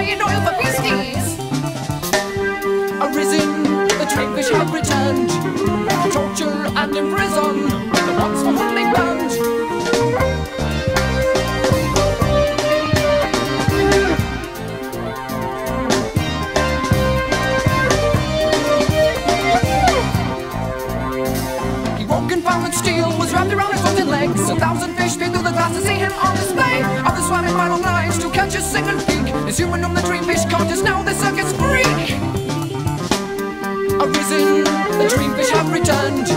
You know. oil for Assuming I'm the dreamfish contest, now the circus freak. Arisen, the dreamfish have returned.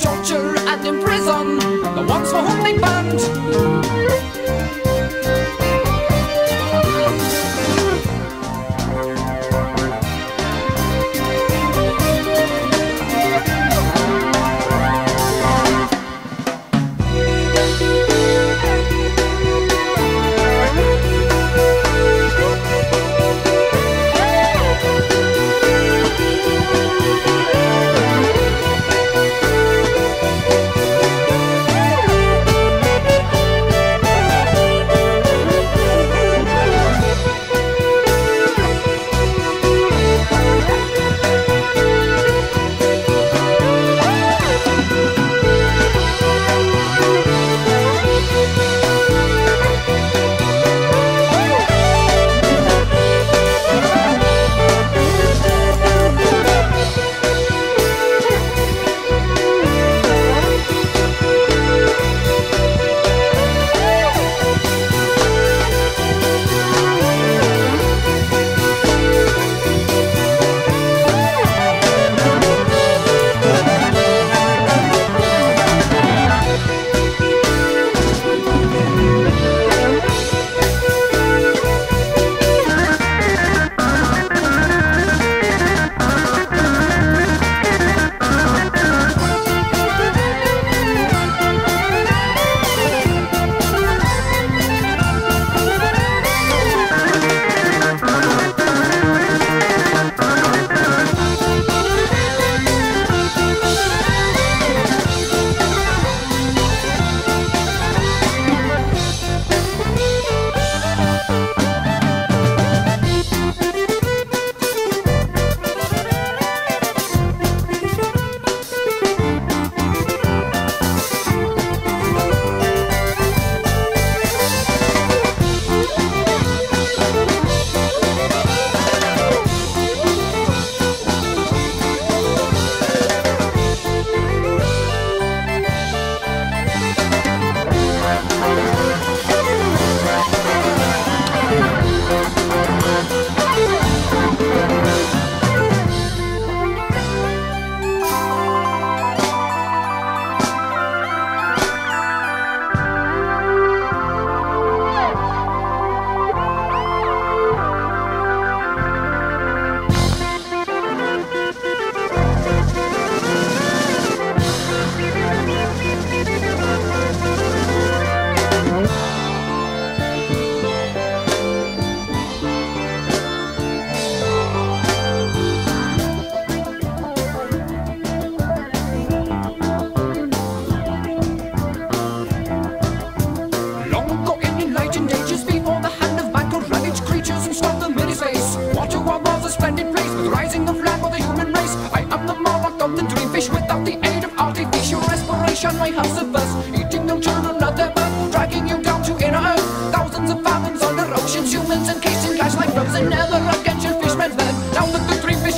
Torture and imprison, the ones for whom they burned.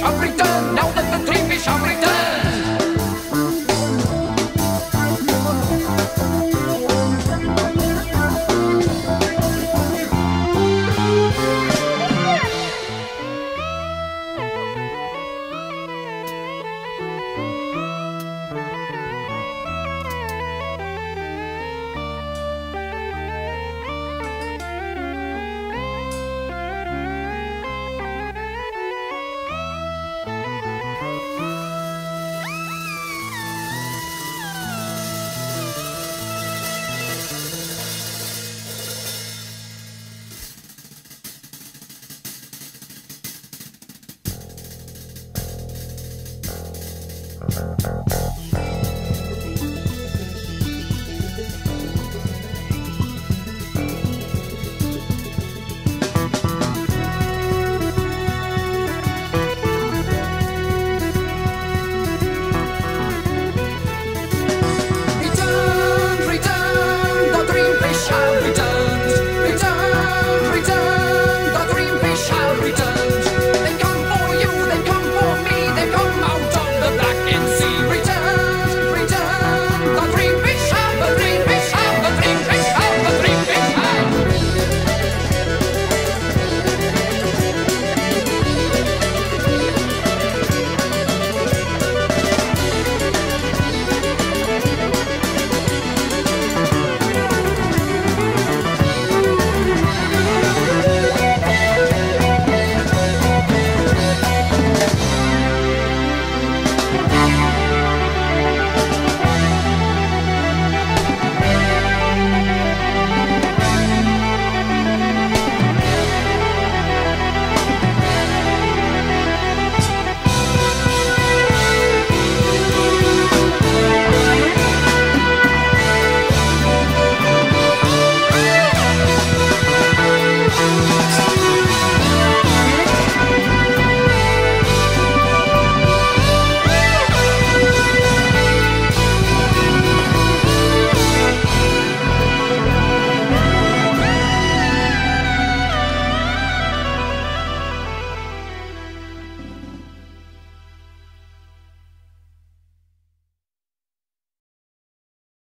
I've returned. now that the